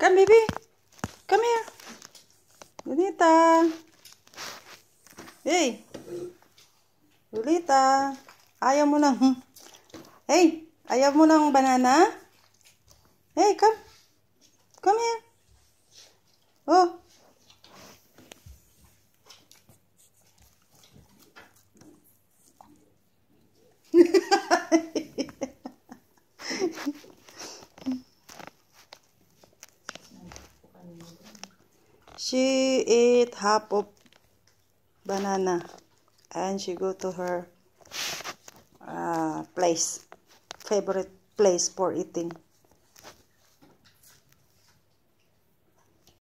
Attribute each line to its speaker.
Speaker 1: Come, baby. Come here. Lolita. Hey. Lolita. Ayaw mo ng... Hey, ayaw mo ng banana? Hey, come. Come here. Oh. She ate half of banana and she go to her uh, place favorite place for eating